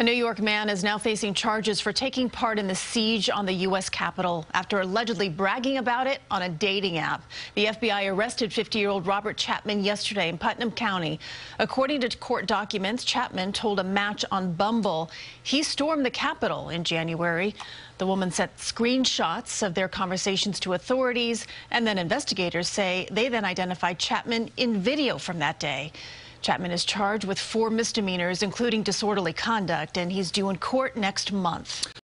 A New York man is now facing charges for taking part in the siege on the U.S. Capitol after allegedly bragging about it on a dating app. The FBI arrested 50-year-old Robert Chapman yesterday in Putnam County. According to court documents, Chapman told a match on Bumble he stormed the Capitol in January. The woman sent screenshots of their conversations to authorities, and then investigators say they then identified Chapman in video from that day. Chapman is charged with four misdemeanors, including disorderly conduct, and he's due in court next month.